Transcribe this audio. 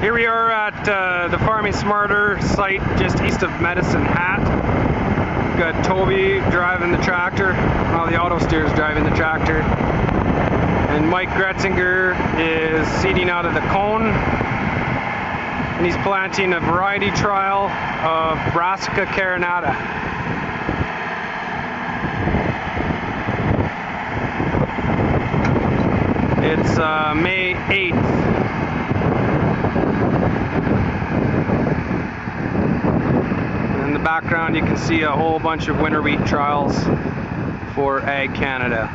Here we are at uh, the Farming Smarter site just east of Medicine Hat. We've got Toby driving the tractor, well the auto steer's driving the tractor. And Mike Gretzinger is seeding out of the cone. And he's planting a variety trial of Brassica carinata. It's uh, May 8th. In the background you can see a whole bunch of winter wheat trials for Ag Canada.